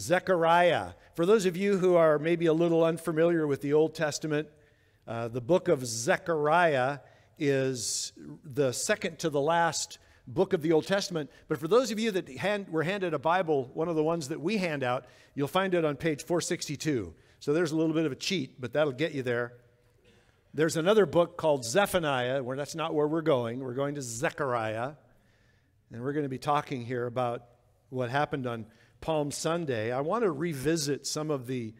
Zechariah. For those of you who are maybe a little unfamiliar with the Old Testament, uh, the book of Zechariah is the second to the last book of the Old Testament. But for those of you that hand, were handed a Bible, one of the ones that we hand out, you'll find it on page 462. So there's a little bit of a cheat, but that'll get you there. There's another book called Zephaniah, where that's not where we're going. We're going to Zechariah. And we're going to be talking here about what happened on Palm Sunday. I want to revisit some of the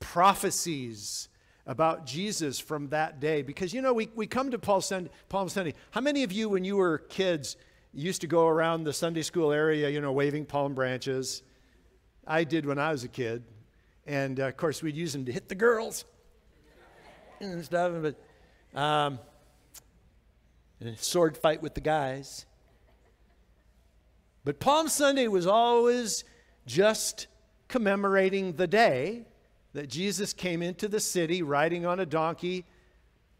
prophecies about Jesus from that day because, you know, we, we come to Palm Sunday, Palm Sunday. How many of you, when you were kids, used to go around the Sunday school area, you know, waving palm branches? I did when I was a kid. And uh, of course, we'd use them to hit the girls and stuff. But um, and sword fight with the guys. But Palm Sunday was always just commemorating the day that Jesus came into the city riding on a donkey.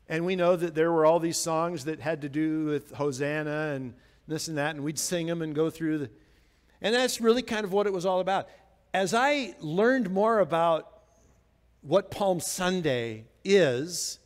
And we know that there were all these songs that had to do with Hosanna and this and that, and we'd sing them and go through the. And that's really kind of what it was all about. As I learned more about what Palm Sunday is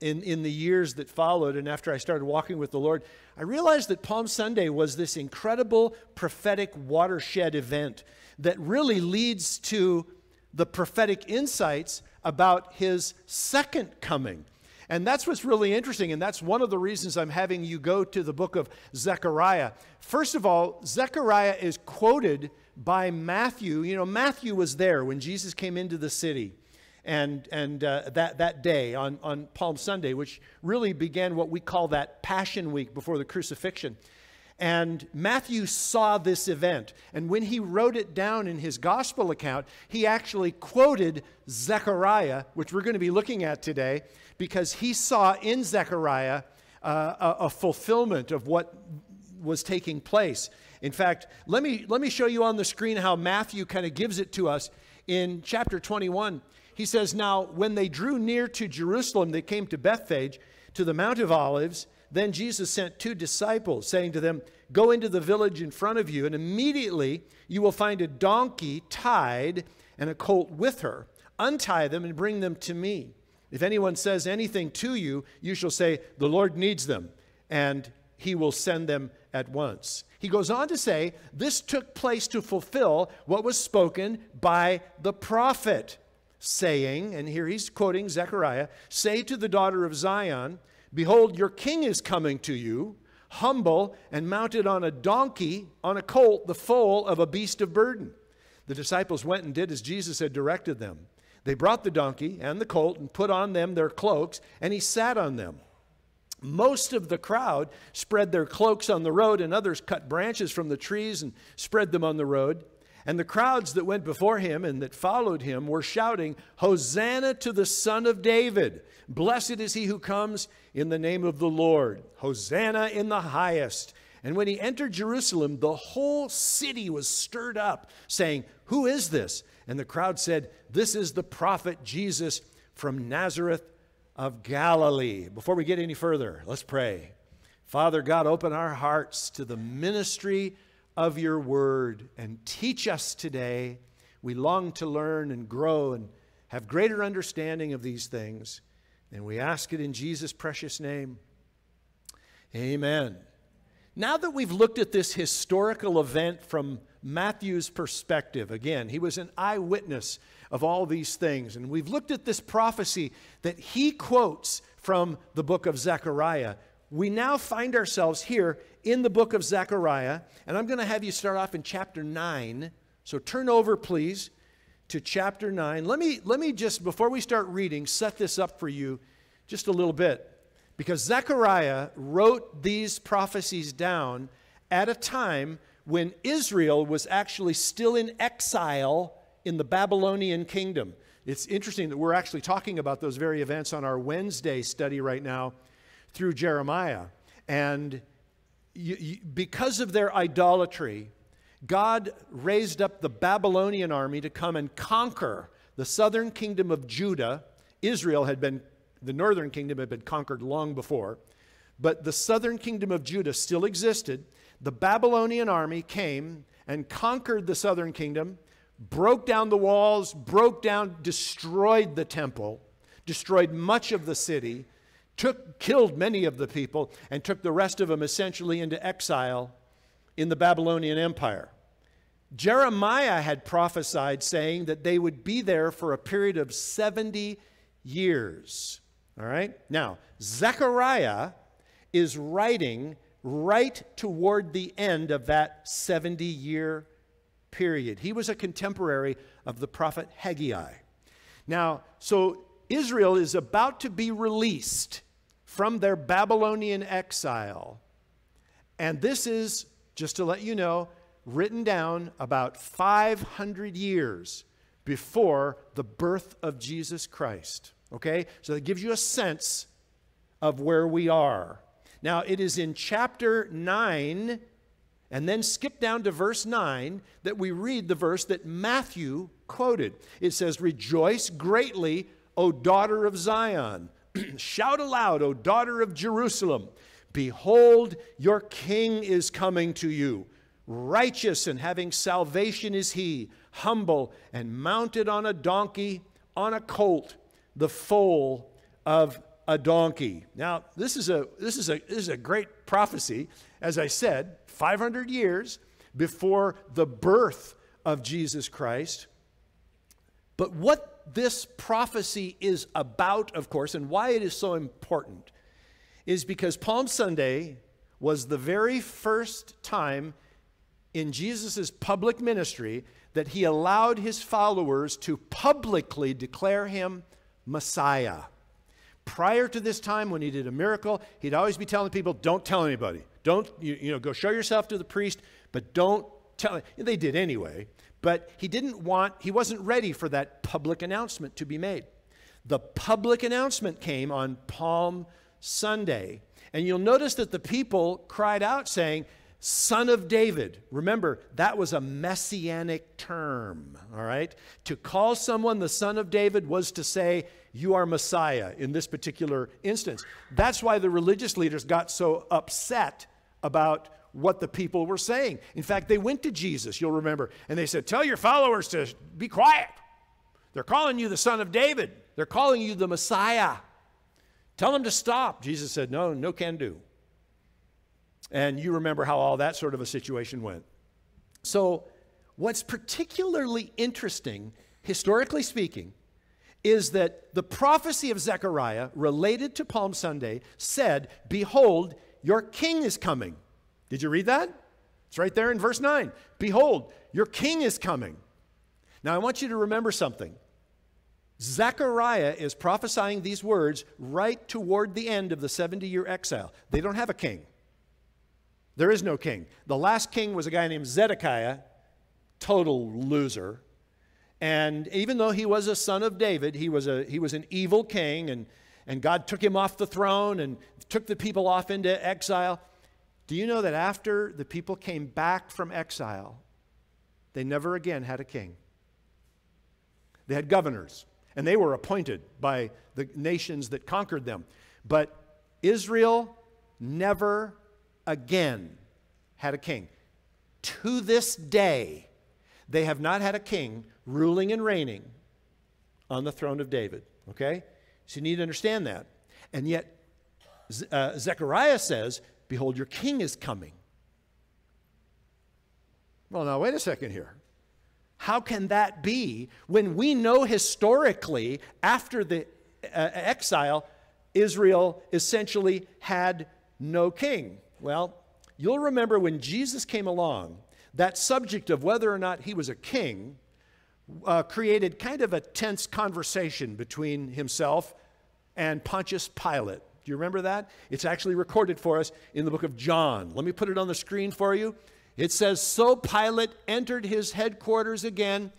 in, in the years that followed, and after I started walking with the Lord, I realized that Palm Sunday was this incredible prophetic watershed event that really leads to the prophetic insights about his second coming. And that's what's really interesting, and that's one of the reasons I'm having you go to the book of Zechariah. First of all, Zechariah is quoted by Matthew. You know, Matthew was there when Jesus came into the city and, and uh, that, that day on, on Palm Sunday, which really began what we call that Passion Week before the crucifixion. And Matthew saw this event. And when he wrote it down in his gospel account, he actually quoted Zechariah, which we're going to be looking at today, because he saw in Zechariah uh, a, a fulfillment of what was taking place. In fact, let me, let me show you on the screen how Matthew kind of gives it to us in chapter 21. He says, Now, when they drew near to Jerusalem, they came to Bethphage, to the Mount of Olives. Then Jesus sent two disciples, saying to them, Go into the village in front of you, and immediately you will find a donkey tied and a colt with her. Untie them and bring them to me. If anyone says anything to you, you shall say, The Lord needs them, and he will send them at once. He goes on to say, This took place to fulfill what was spoken by the prophet saying, and here he's quoting Zechariah, say to the daughter of Zion, Behold, your king is coming to you, humble and mounted on a donkey, on a colt, the foal of a beast of burden. The disciples went and did as Jesus had directed them. They brought the donkey and the colt and put on them their cloaks, and he sat on them. Most of the crowd spread their cloaks on the road, and others cut branches from the trees and spread them on the road. And the crowds that went before him and that followed him were shouting, Hosanna to the Son of David! Blessed is he who comes in the name of the Lord! Hosanna in the highest! And when he entered Jerusalem, the whole city was stirred up, saying, Who is this? And the crowd said, This is the prophet Jesus from Nazareth of Galilee. Before we get any further, let's pray. Father God, open our hearts to the ministry of your word and teach us today. We long to learn and grow and have greater understanding of these things. And we ask it in Jesus' precious name. Amen. Now that we've looked at this historical event from Matthew's perspective, again, he was an eyewitness of all these things. And we've looked at this prophecy that he quotes from the book of Zechariah we now find ourselves here in the book of Zechariah, and I'm going to have you start off in chapter 9. So turn over, please, to chapter 9. Let me, let me just, before we start reading, set this up for you just a little bit. Because Zechariah wrote these prophecies down at a time when Israel was actually still in exile in the Babylonian kingdom. It's interesting that we're actually talking about those very events on our Wednesday study right now through Jeremiah. And you, you, because of their idolatry, God raised up the Babylonian army to come and conquer the southern kingdom of Judah. Israel had been, the northern kingdom had been conquered long before, but the southern kingdom of Judah still existed. The Babylonian army came and conquered the southern kingdom broke down the walls, broke down, destroyed the temple, destroyed much of the city, took, killed many of the people, and took the rest of them essentially into exile in the Babylonian Empire. Jeremiah had prophesied saying that they would be there for a period of 70 years. All right? Now, Zechariah is writing right toward the end of that 70 year period. He was a contemporary of the prophet Haggai. Now, so Israel is about to be released from their Babylonian exile. And this is, just to let you know, written down about 500 years before the birth of Jesus Christ. Okay? So that gives you a sense of where we are. Now, it is in chapter 9 and then skip down to verse 9 that we read the verse that Matthew quoted. It says, Rejoice greatly, O daughter of Zion. Shout aloud, O daughter of Jerusalem. Behold, your king is coming to you. Righteous and having salvation is he, humble and mounted on a donkey, on a colt, the foal of a donkey. Now, this is a, this is a, this is a great prophecy. As I said, 500 years before the birth of Jesus Christ. But what this prophecy is about, of course, and why it is so important, is because Palm Sunday was the very first time in Jesus' public ministry that he allowed his followers to publicly declare him Messiah. Prior to this time, when he did a miracle, he'd always be telling people, Don't tell anybody. Don't, you, you know, go show yourself to the priest, but don't tell. They did anyway. But he didn't want, he wasn't ready for that public announcement to be made. The public announcement came on Palm Sunday. And you'll notice that the people cried out saying, Son of David. Remember, that was a messianic term, all right? To call someone the Son of David was to say, You are Messiah in this particular instance. That's why the religious leaders got so upset about what the people were saying. In fact, they went to Jesus, you'll remember, and they said, Tell your followers to be quiet. They're calling you the son of David, they're calling you the Messiah. Tell them to stop. Jesus said, No, no can do. And you remember how all that sort of a situation went. So, what's particularly interesting, historically speaking, is that the prophecy of Zechariah related to Palm Sunday said, Behold, your king is coming. Did you read that? It's right there in verse 9. Behold, your king is coming. Now, I want you to remember something. Zechariah is prophesying these words right toward the end of the 70 year exile. They don't have a king. There is no king. The last king was a guy named Zedekiah, total loser. And even though he was a son of David, he was, a, he was an evil king, and, and God took him off the throne and took the people off into exile. Do you know that after the people came back from exile, they never again had a king? They had governors, and they were appointed by the nations that conquered them. But Israel never again had a king. To this day, they have not had a king ruling and reigning on the throne of David. Okay? So you need to understand that. And yet, uh, Zechariah says Behold, your king is coming. Well, now, wait a second here. How can that be when we know historically, after the uh, exile, Israel essentially had no king? Well, you'll remember when Jesus came along, that subject of whether or not he was a king uh, created kind of a tense conversation between himself and Pontius Pilate. Do you remember that? It's actually recorded for us in the book of John. Let me put it on the screen for you. It says So Pilate entered his headquarters again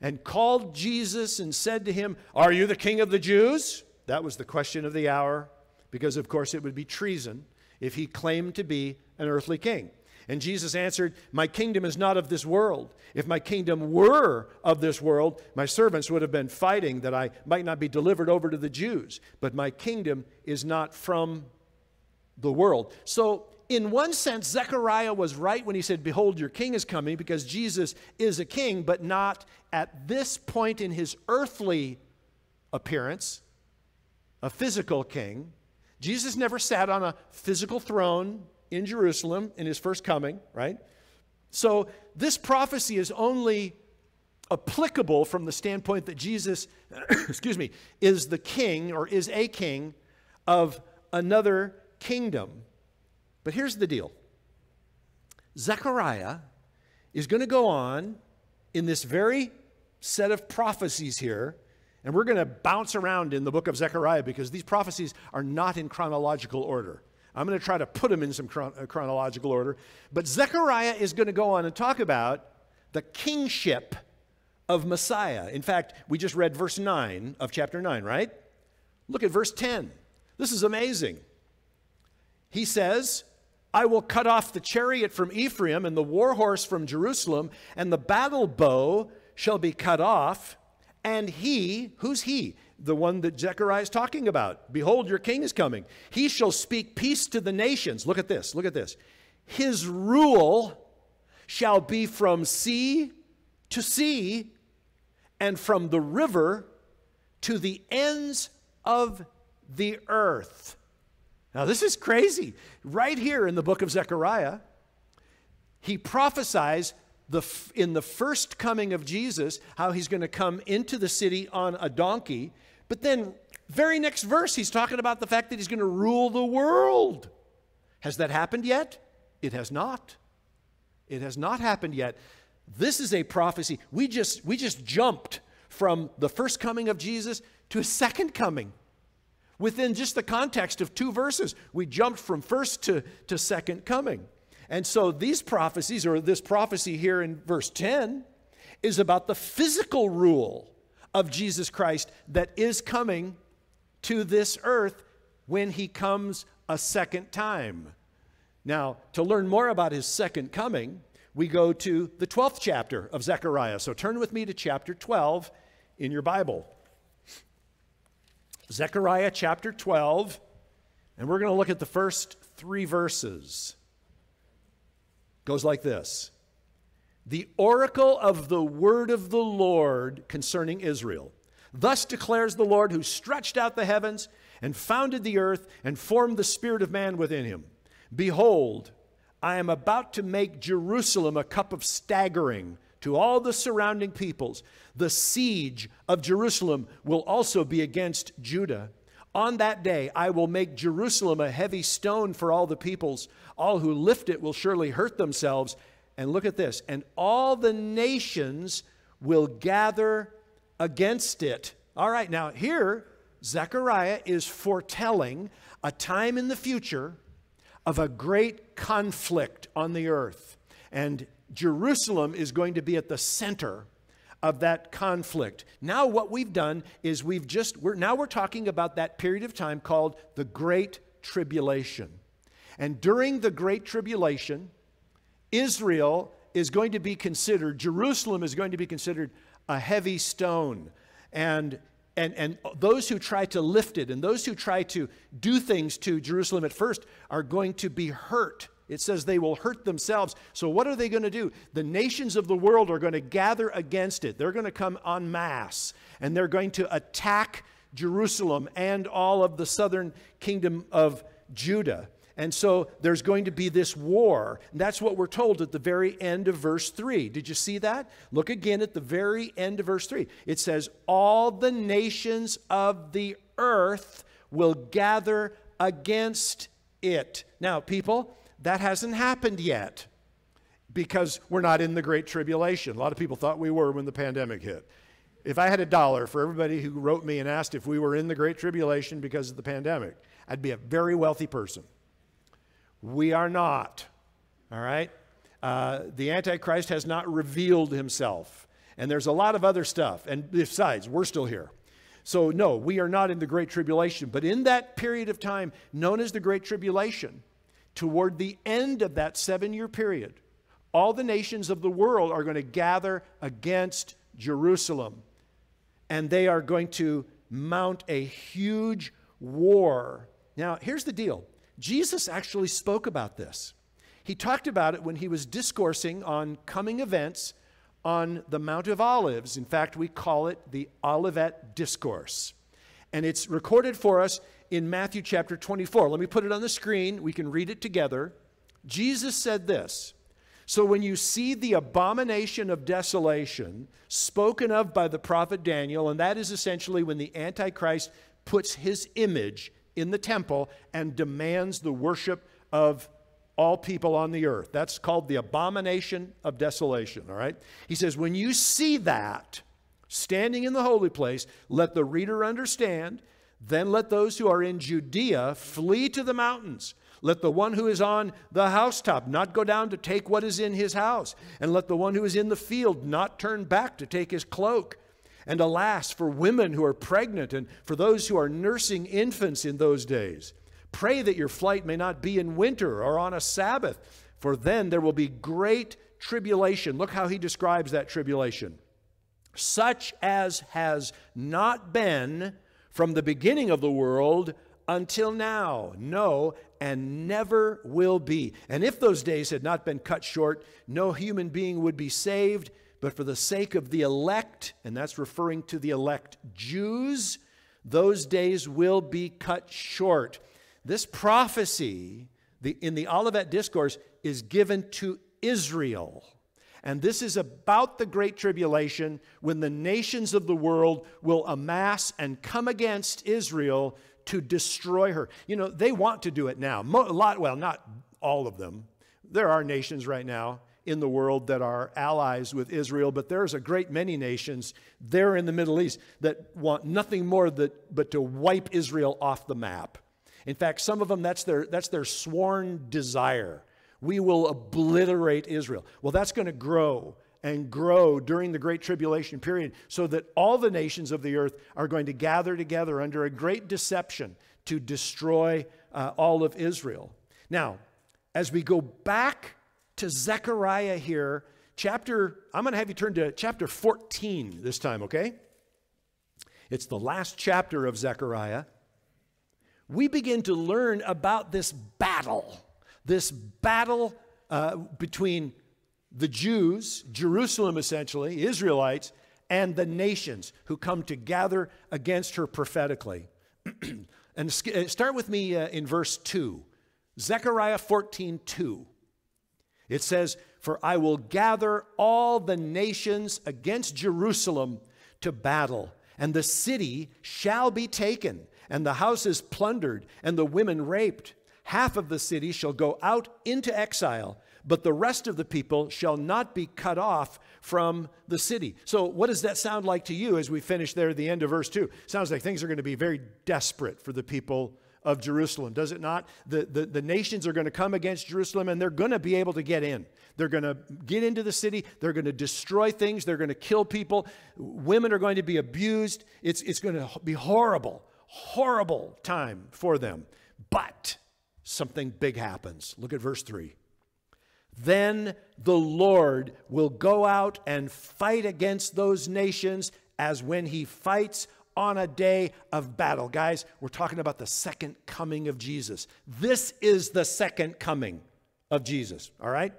and called Jesus and said to him, Are you the king of the Jews? That was the question of the hour, because of course it would be treason if he claimed to be an earthly king. And Jesus answered, My kingdom is not of this world. If my kingdom were of this world, my servants would have been fighting that I might not be delivered over to the Jews. But my kingdom is not from the world. So in one sense, Zechariah was right when he said, Behold, your king is coming, because Jesus is a king, but not at this point in his earthly appearance, a physical king. Jesus never sat on a physical throne in Jerusalem in his first coming, right? So this prophecy is only applicable from the standpoint that Jesus, excuse me, is the king or is a king of another kingdom. But here's the deal Zechariah is going to go on in this very set of prophecies here, and we're going to bounce around in the book of Zechariah because these prophecies are not in chronological order. I'm going to try to put them in some chron- uh, chronological order. But Zechariah is going to go on and talk about the kingship of Messiah. In fact, we just read verse 9 of chapter 9, right? Look at verse 10. This is amazing. He says, I will cut off the chariot from Ephraim and the war horse from Jerusalem, and the battle bow shall be cut off. And he, who's he? The one that Zechariah is talking about. Behold, your king is coming. He shall speak peace to the nations. Look at this, look at this. His rule shall be from sea to sea and from the river to the ends of the earth. Now, this is crazy. Right here in the book of Zechariah, he prophesies the, in the first coming of Jesus how he's going to come into the city on a donkey. But then, very next verse, he's talking about the fact that he's going to rule the world. Has that happened yet? It has not. It has not happened yet. This is a prophecy. We just, we just jumped from the first coming of Jesus to his second coming. Within just the context of two verses, we jumped from first to, to second coming. And so these prophecies, or this prophecy here in verse 10, is about the physical rule of Jesus Christ that is coming to this earth when he comes a second time. Now, to learn more about his second coming, we go to the 12th chapter of Zechariah. So turn with me to chapter 12 in your Bible. Zechariah chapter 12, and we're going to look at the first three verses. Goes like this The oracle of the word of the Lord concerning Israel. Thus declares the Lord who stretched out the heavens and founded the earth and formed the spirit of man within him. Behold, I am about to make Jerusalem a cup of staggering to all the surrounding peoples. The siege of Jerusalem will also be against Judah. On that day, I will make Jerusalem a heavy stone for all the peoples. All who lift it will surely hurt themselves. And look at this and all the nations will gather against it. All right, now here, Zechariah is foretelling a time in the future of a great conflict on the earth. And Jerusalem is going to be at the center of that conflict. Now what we've done is we've just we're now we're talking about that period of time called the great tribulation. And during the great tribulation, Israel is going to be considered Jerusalem is going to be considered a heavy stone. And and, and those who try to lift it and those who try to do things to Jerusalem at first are going to be hurt it says they will hurt themselves. So, what are they going to do? The nations of the world are going to gather against it. They're going to come en masse and they're going to attack Jerusalem and all of the southern kingdom of Judah. And so there's going to be this war. And that's what we're told at the very end of verse 3. Did you see that? Look again at the very end of verse 3. It says, All the nations of the earth will gather against it. Now, people, that hasn't happened yet because we're not in the Great Tribulation. A lot of people thought we were when the pandemic hit. If I had a dollar for everybody who wrote me and asked if we were in the Great Tribulation because of the pandemic, I'd be a very wealthy person. We are not. All right? Uh, the Antichrist has not revealed himself. And there's a lot of other stuff. And besides, we're still here. So, no, we are not in the Great Tribulation. But in that period of time, known as the Great Tribulation, toward the end of that seven year period, all the nations of the world are going to gather against Jerusalem. And they are going to mount a huge war. Now, here's the deal Jesus actually spoke about this. He talked about it when he was discoursing on coming events on the Mount of Olives. In fact, we call it the Olivet Discourse. And it's recorded for us in Matthew chapter 24. Let me put it on the screen. We can read it together. Jesus said this So when you see the abomination of desolation spoken of by the prophet Daniel, and that is essentially when the Antichrist puts his image in the temple and demands the worship of all people on the earth. That's called the abomination of desolation, all right? He says, when you see that standing in the holy place, let the reader understand. Then let those who are in Judea flee to the mountains. Let the one who is on the housetop not go down to take what is in his house. And let the one who is in the field not turn back to take his cloak. And alas, for women who are pregnant and for those who are nursing infants in those days. Pray that your flight may not be in winter or on a Sabbath, for then there will be great tribulation. Look how he describes that tribulation. Such as has not been from the beginning of the world until now. No, and never will be. And if those days had not been cut short, no human being would be saved. But for the sake of the elect, and that's referring to the elect Jews, those days will be cut short. This prophecy the, in the Olivet Discourse is given to Israel. And this is about the Great Tribulation when the nations of the world will amass and come against Israel to destroy her. You know, they want to do it now. Mo- a lot, well, not all of them. There are nations right now in the world that are allies with Israel, but there's a great many nations there in the Middle East that want nothing more that, but to wipe Israel off the map. In fact, some of them, that's their, that's their sworn desire. We will obliterate Israel. Well, that's going to grow and grow during the Great Tribulation period so that all the nations of the earth are going to gather together under a great deception to destroy uh, all of Israel. Now, as we go back to Zechariah here, chapter, I'm going to have you turn to chapter 14 this time, okay? It's the last chapter of Zechariah we begin to learn about this battle, this battle uh, between the Jews, Jerusalem essentially, Israelites, and the nations who come to gather against her prophetically. and uh, start with me uh, in verse 2. Zechariah 14, 2. It says, For I will gather all the nations against Jerusalem to battle, and the city shall be taken and the houses plundered, and the women raped. Half of the city shall go out into exile, but the rest of the people shall not be cut off from the city. So, what does that sound like to you as we finish there at the end of verse 2? Sounds like things are going to be very desperate for the people of Jerusalem, does it not? The, the, the nations are going to come against Jerusalem and they're going to be able to get in. They're going to get into the city. They're going to destroy things. They're going to kill people. Women are going to be abused. It's, it's going to be horrible horrible time for them. But something big happens. Look at verse 3. Then the Lord will go out and fight against those nations as when he fights on a day of battle. Guys, we're talking about the second coming of Jesus. This is the second coming of Jesus, all right?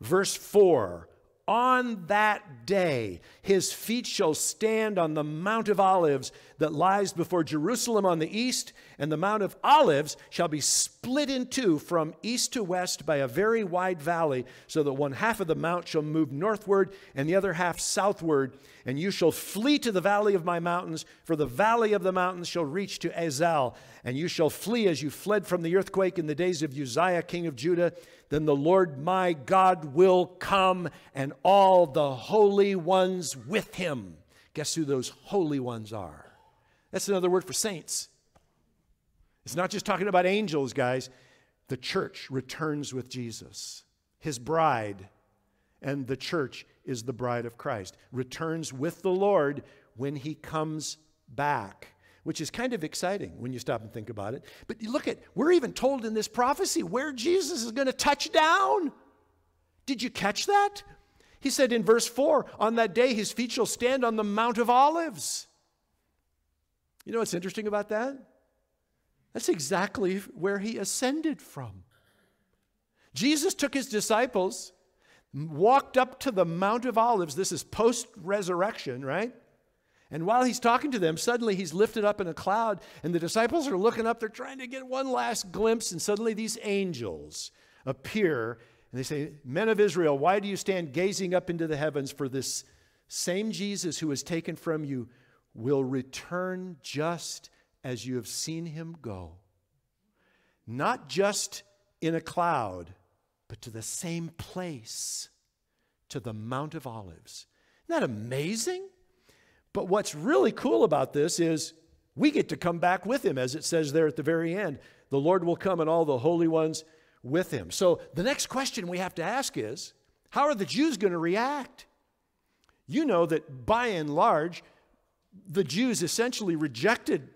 Verse 4 on that day, his feet shall stand on the Mount of Olives that lies before Jerusalem on the east, and the Mount of Olives shall be in two from east to west by a very wide valley, so that one half of the mount shall move northward and the other half southward. And you shall flee to the valley of my mountains, for the valley of the mountains shall reach to Azal, and you shall flee as you fled from the earthquake in the days of Uzziah, king of Judah then the Lord my God will come and all the holy ones with him. Guess who those holy ones are? That's another word for saints. It's not just talking about angels, guys. The church returns with Jesus, his bride, and the church is the bride of Christ, returns with the Lord when he comes back which is kind of exciting when you stop and think about it. But you look at, we're even told in this prophecy where Jesus is going to touch down. Did you catch that? He said in verse 4 On that day his feet shall stand on the Mount of Olives. You know what's interesting about that? That's exactly where he ascended from. Jesus took his disciples, walked up to the Mount of Olives. This is post resurrection, right? And while he's talking to them, suddenly he's lifted up in a cloud, and the disciples are looking up. They're trying to get one last glimpse, and suddenly these angels appear, and they say, Men of Israel, why do you stand gazing up into the heavens? For this same Jesus who was taken from you will return just as you have seen him go. Not just in a cloud, but to the same place, to the Mount of Olives. Isn't that amazing? But what's really cool about this is we get to come back with him, as it says there at the very end. The Lord will come and all the holy ones with him. So the next question we have to ask is how are the Jews going to react? You know that by and large, the Jews essentially rejected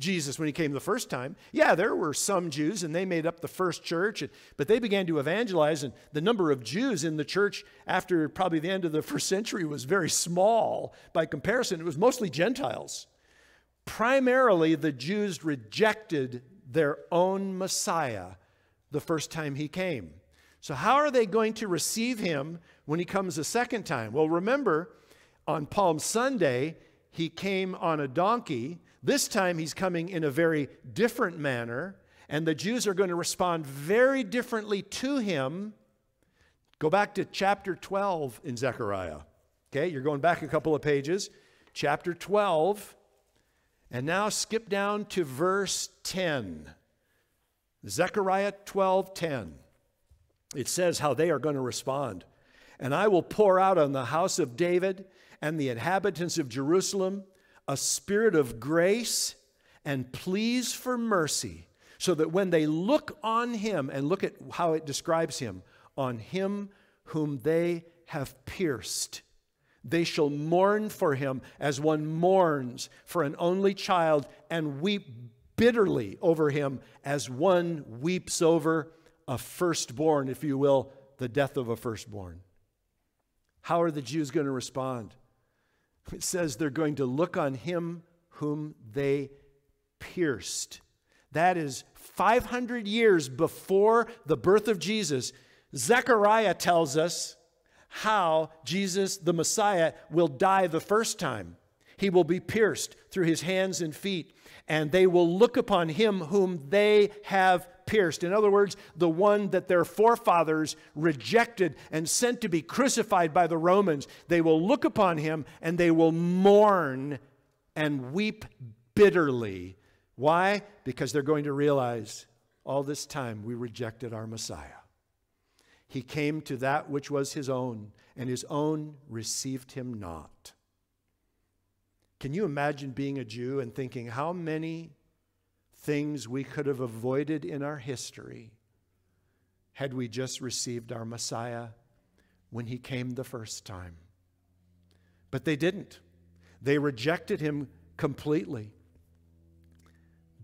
Jesus when he came the first time. Yeah, there were some Jews and they made up the first church, but they began to evangelize, and the number of Jews in the church after probably the end of the first century was very small by comparison. It was mostly Gentiles. Primarily, the Jews rejected their own Messiah the first time he came. So, how are they going to receive him when he comes a second time? Well, remember, on Palm Sunday, he came on a donkey this time he's coming in a very different manner, and the Jews are going to respond very differently to him. Go back to chapter 12 in Zechariah. Okay, you're going back a couple of pages. Chapter 12, and now skip down to verse 10. Zechariah 12 10. It says how they are going to respond. And I will pour out on the house of David and the inhabitants of Jerusalem a spirit of grace and pleas for mercy, so that when they look on him, and look at how it describes him, on him whom they have pierced, they shall mourn for him as one mourns for an only child, and weep bitterly over him as one weeps over a firstborn, if you will, the death of a firstborn. How are the Jews going to respond? It says they're going to look on him whom they pierced. That is 500 years before the birth of Jesus. Zechariah tells us how Jesus, the Messiah, will die the first time. He will be pierced through his hands and feet, and they will look upon him whom they have pierced. In other words, the one that their forefathers rejected and sent to be crucified by the Romans. They will look upon him and they will mourn and weep bitterly. Why? Because they're going to realize all this time we rejected our Messiah. He came to that which was his own, and his own received him not. Can you imagine being a Jew and thinking, how many things we could have avoided in our history had we just received our Messiah when he came the first time. But they didn't. They rejected him completely.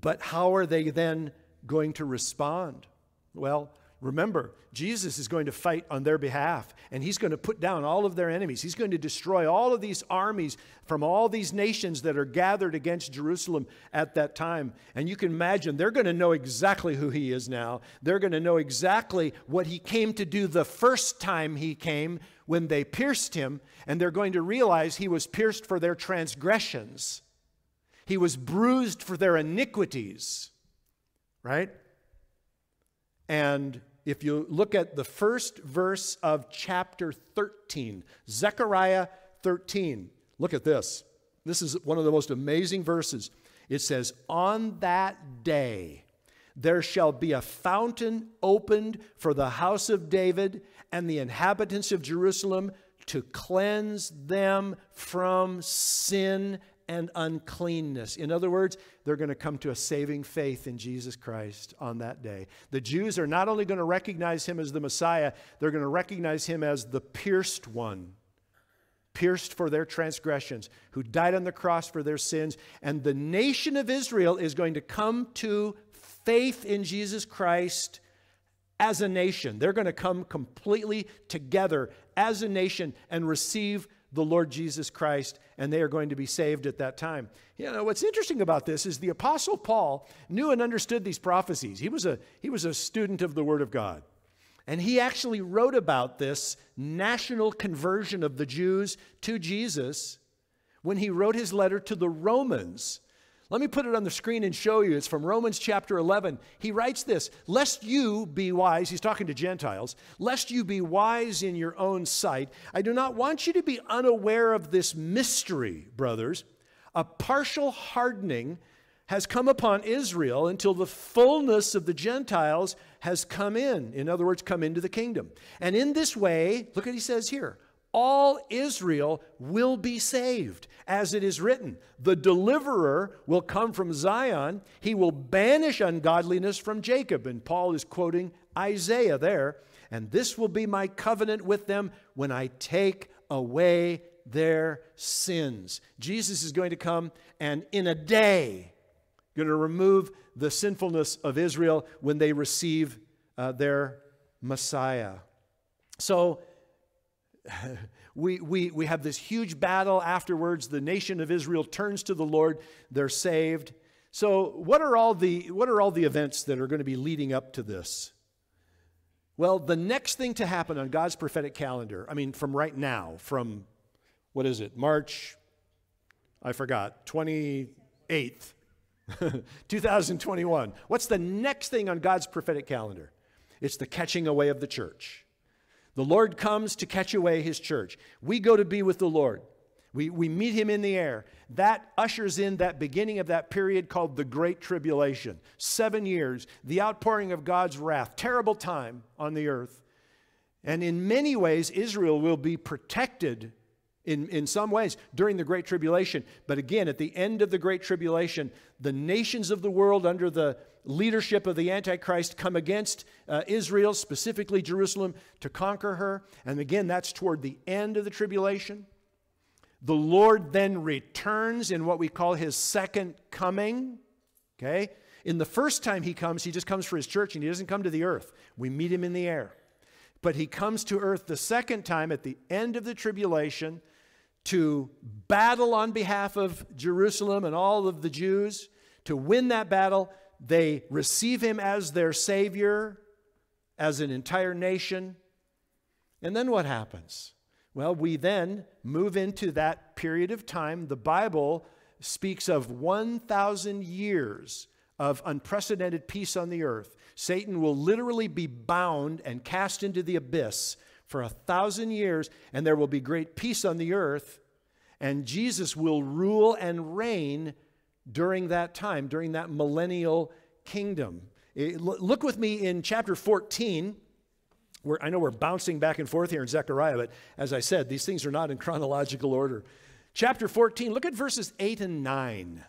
But how are they then going to respond? Well, Remember, Jesus is going to fight on their behalf, and he's going to put down all of their enemies. He's going to destroy all of these armies from all these nations that are gathered against Jerusalem at that time. And you can imagine they're going to know exactly who he is now. They're going to know exactly what he came to do the first time he came when they pierced him, and they're going to realize he was pierced for their transgressions, he was bruised for their iniquities, right? And if you look at the first verse of chapter 13, Zechariah 13, look at this. This is one of the most amazing verses. It says, On that day there shall be a fountain opened for the house of David and the inhabitants of Jerusalem to cleanse them from sin and uncleanness. In other words, they're going to come to a saving faith in Jesus Christ on that day. The Jews are not only going to recognize him as the Messiah, they're going to recognize him as the pierced one, pierced for their transgressions, who died on the cross for their sins. And the nation of Israel is going to come to faith in Jesus Christ as a nation. They're going to come completely together as a nation and receive the Lord Jesus Christ, and they are going to be saved at that time. You know, what's interesting about this is the Apostle Paul knew and understood these prophecies. He was a, he was a student of the Word of God. And he actually wrote about this national conversion of the Jews to Jesus when he wrote his letter to the Romans. Let me put it on the screen and show you. It's from Romans chapter 11. He writes this Lest you be wise, he's talking to Gentiles, lest you be wise in your own sight, I do not want you to be unaware of this mystery, brothers. A partial hardening has come upon Israel until the fullness of the Gentiles has come in. In other words, come into the kingdom. And in this way, look what he says here all Israel will be saved. As it is written, the deliverer will come from Zion, he will banish ungodliness from Jacob. And Paul is quoting Isaiah there. And this will be my covenant with them when I take away their sins. Jesus is going to come and in a day, going to remove the sinfulness of Israel when they receive uh, their Messiah. So, we, we, we have this huge battle afterwards. The nation of Israel turns to the Lord, they're saved. So, what are all the, what are all the events that are going to be leading up to this? Well, the next thing to happen on God's prophetic calendar, I mean, from right now, from what is it, March, I forgot, 28th, 2021. What's the next thing on God's prophetic calendar? It's the catching away of the church. The Lord comes to catch away his church. We go to be with the Lord. We, we meet him in the air. That ushers in that beginning of that period called the Great Tribulation. Seven years, the outpouring of God's wrath, terrible time on the earth. And in many ways, Israel will be protected in, in some ways during the Great Tribulation. But again, at the end of the Great Tribulation, the nations of the world under the leadership of the Antichrist come against uh, Israel, specifically Jerusalem, to conquer her. And again, that's toward the end of the tribulation. The Lord then returns in what we call his second coming. Okay? In the first time he comes, he just comes for his church and he doesn't come to the earth. We meet him in the air. But he comes to earth the second time at the end of the tribulation to battle on behalf of Jerusalem and all of the Jews, to win that battle, they receive him as their Savior, as an entire nation. And then what happens? Well, we then move into that period of time. The Bible speaks of 1,000 years of unprecedented peace on the earth. Satan will literally be bound and cast into the abyss for a thousand years, and there will be great peace on the earth, and Jesus will rule and reign during that time, during that millennial kingdom. Eh, look with me in chapter 14. Where I know we're bouncing back and forth here in Zechariah, but as I said, these things are not in chronological order. Chapter 14, look at verses 8 and 9.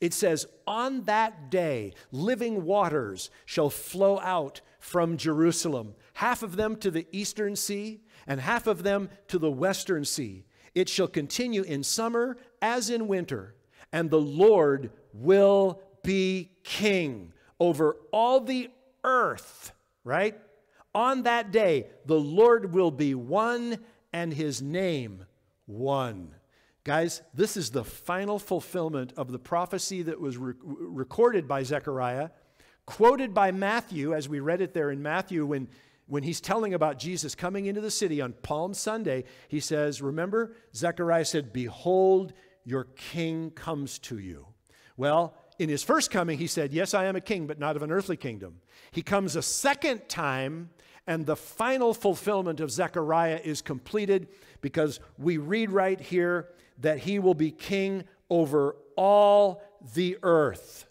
It says, On that day, living waters shall flow out from Jerusalem, half of them to the eastern sea, and half of them to the western sea. It shall continue in summer as in winter and the Lord will be king over all the earth, right? On that day, the Lord will be one and his name one. Guys, this is the final fulfillment of the prophecy that was re- recorded by Zechariah, quoted by Matthew, as we read it there in Matthew when, when he's telling about Jesus coming into the city on Palm Sunday. He says, Remember, Zechariah said, Behold, your king comes to you. Well, in his first coming, he said, Yes, I am a king, but not of an earthly kingdom. He comes a second time, and the final fulfillment of Zechariah is completed because we read right here that he will be king over all the earth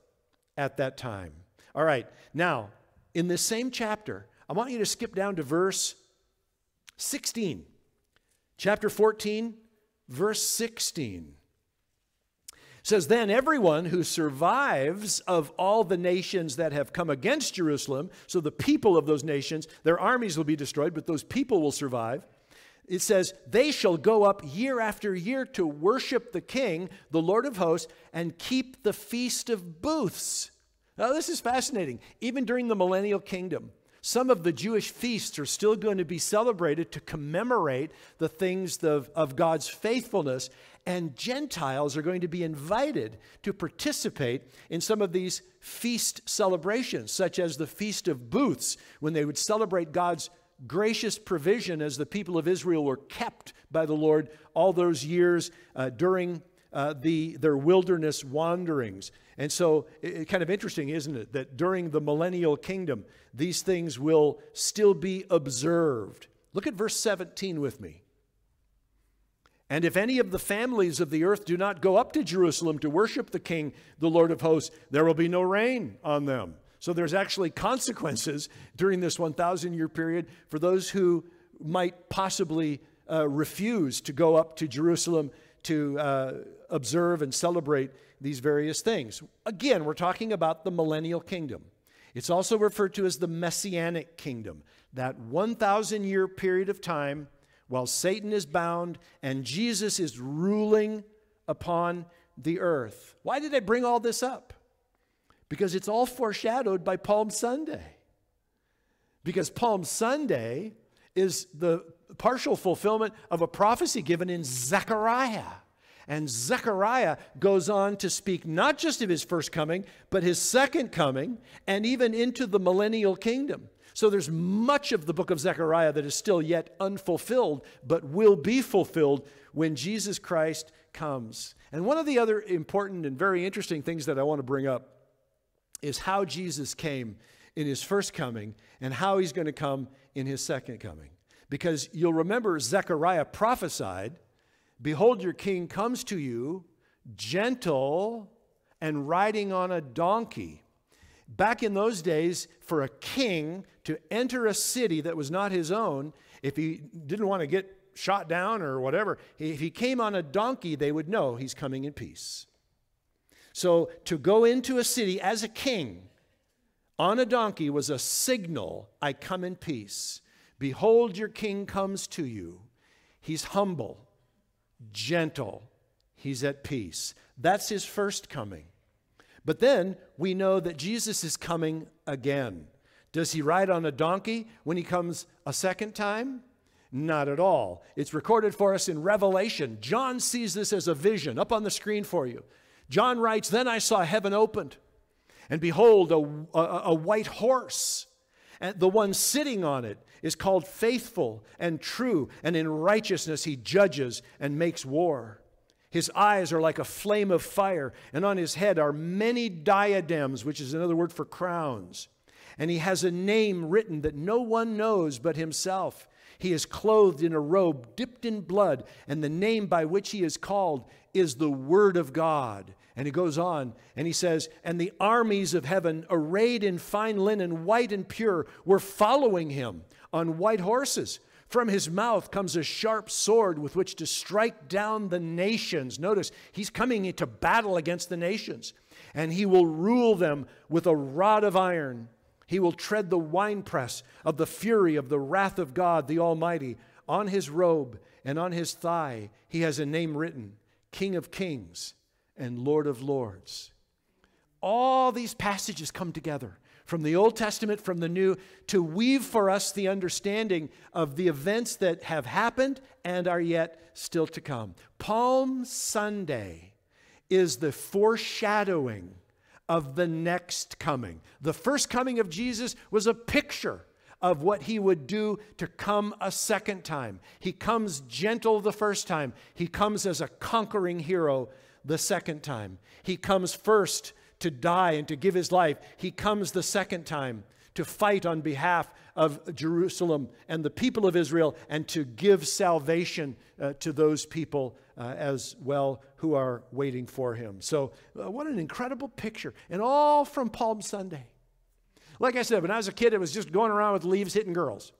at that time. All right, now, in this same chapter, I want you to skip down to verse 16. Chapter 14, verse 16 says then everyone who survives of all the nations that have come against Jerusalem so the people of those nations their armies will be destroyed but those people will survive. It says they shall go up year after year to worship the king the lord of hosts and keep the feast of booths. Now this is fascinating. Even during the millennial kingdom Some of the Jewish feasts are still going to be celebrated to commemorate the things of, of God's faithfulness, and Gentiles are going to be invited to participate in some of these feast celebrations, such as the Feast of Booths, when they would celebrate God's gracious provision as the people of Israel were kept by the Lord all those years uh, during uh, the, their wilderness wanderings. And so, it, kind of interesting, isn't it, that during the millennial kingdom, these things will still be observed. Look at verse 17 with me. And if any of the families of the earth do not go up to Jerusalem to worship the King, the Lord of hosts, there will be no rain on them. So there's actually consequences during this 1,000 year period for those who might possibly uh, refuse to go up to Jerusalem to uh, observe and celebrate these various things. Again, we're talking about the millennial kingdom. It's also referred to as the messianic kingdom, that 1,000 year period of time while Satan is bound and Jesus is ruling upon the earth. Why did I bring all this up? Because it's all foreshadowed by Palm Sunday. Because Palm Sunday is the partial fulfillment of a prophecy given in Zechariah. And Zechariah goes on to speak not just of his first coming, but his second coming, and even into the millennial kingdom. So there's much of the book of Zechariah that is still yet unfulfilled, but will be fulfilled when Jesus Christ comes. And one of the other important and very interesting things that I want to bring up is how Jesus came in his first coming and how he's going to come in his second coming. Because you'll remember Zechariah prophesied Behold, your king comes to you, gentle and riding on a donkey. Back in those days, for a king to enter a city that was not his own, if he didn't want to get shot down or whatever, if he came on a donkey, they would know he's coming in peace. So to go into a city as a king on a donkey was a signal I come in peace. Behold, your king comes to you. He's humble gentle, he's at peace. That's his first coming. But then we know that Jesus is coming again. Does he ride on a donkey when he comes a second time? Not at all. It's recorded for us in Revelation. John sees this as a vision up on the screen for you. John writes, Then I saw heaven opened, and behold, a, a, a white horse and the one sitting on it is called faithful and true, and in righteousness he judges and makes war. His eyes are like a flame of fire, and on his head are many diadems, which is another word for crowns. And he has a name written that no one knows but himself. He is clothed in a robe dipped in blood, and the name by which he is called is the Word of God. And he goes on and he says, And the armies of heaven, arrayed in fine linen, white and pure, were following him on white horses. From his mouth comes a sharp sword with which to strike down the nations. Notice, he's coming into battle against the nations, and he will rule them with a rod of iron. He will tread the winepress of the fury of the wrath of God the Almighty. On his robe and on his thigh, he has a name written King of Kings and Lord of Lords. All these passages come together from the Old Testament, from the New, to weave for us the understanding of the events that have happened and are yet still to come. Palm Sunday is the foreshadowing of the next coming. The first coming of Jesus was a picture of what he would do to come a second time. He comes gentle the first time, he comes as a conquering hero the second time. He comes first to die and to give his life. He comes the second time to fight on behalf of Jerusalem and the people of Israel and to give salvation uh, to those people uh, as well who are waiting for him. So, uh, what an incredible picture. And all from Palm Sunday. Like I said, when I was a kid, it was just going around with leaves hitting girls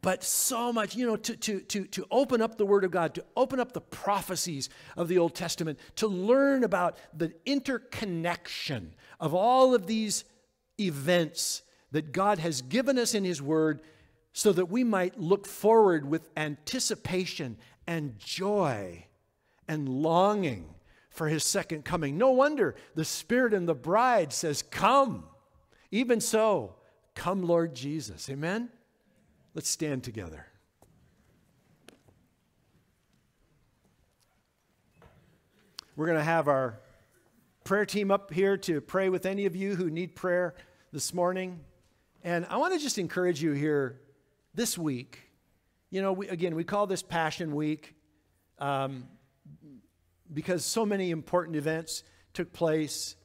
but so much, you know, to, to, to, to open up the Word of God, to open up the prophecies of the Old Testament, to learn about the interconnection of all of these events that God has given us in His Word so that we might look forward with anticipation and joy and longing for His second coming. No wonder the Spirit and the bride says, Come. Even so, Come, Lord Jesus. Amen? Let's stand together. We're going to have our prayer team up here to pray with any of you who need prayer this morning. And I want to just encourage you here this week. You know, we, again, we call this Passion Week um, because so many important events took place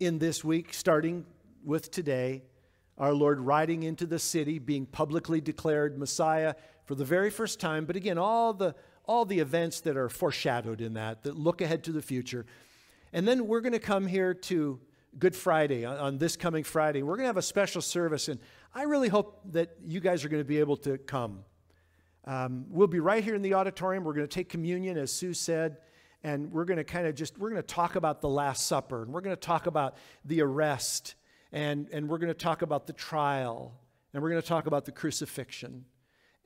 in this week, starting with today. Our Lord riding into the city, being publicly declared Messiah for the very first time. But again, all the all the events that are foreshadowed in that, that look ahead to the future. And then we're going to come here to Good Friday, on, on this coming Friday. We're going to have a special service, and I really hope that you guys are going to be able to come. Um, we'll be right here in the auditorium. We're going to take communion, as Sue said, and we're going to kind of just, we're going to talk about the Last Supper, and we're going to talk about the arrest, and, and we're going to talk about the trial, and we're going to talk about the crucifixion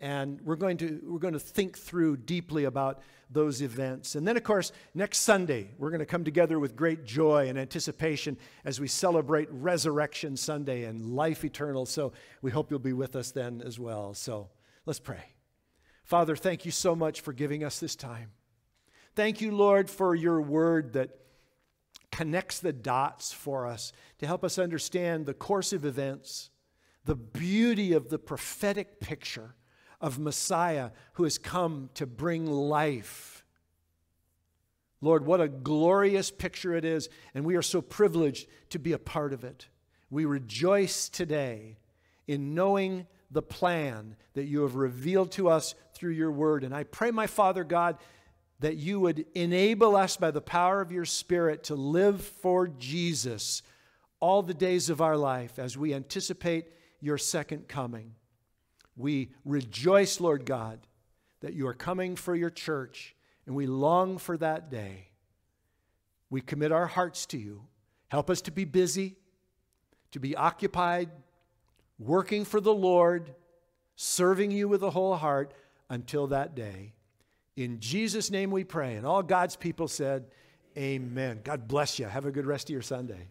and we're going to we're going to think through deeply about those events. And then of course next sunday we're going to come together with great joy and anticipation as we celebrate resurrection sunday and life eternal. So we hope you'll be with us then as well. So let's pray. Father thank you so much for giving us this time. Thank you lord for your word that connects the dots for us to help us understand the course of events the beauty of the prophetic picture of Messiah who has come to bring life. Lord, what a glorious picture it is, and we are so privileged to be a part of it. We rejoice today in knowing the plan that you have revealed to us through your word. And I pray, my Father God, that you would enable us by the power of your Spirit to live for Jesus all the days of our life as we anticipate your second coming. We rejoice, Lord God, that you are coming for your church, and we long for that day. We commit our hearts to you. Help us to be busy, to be occupied, working for the Lord, serving you with a whole heart until that day. In Jesus' name we pray. And all God's people said, Amen. God bless you. Have a good rest of your Sunday.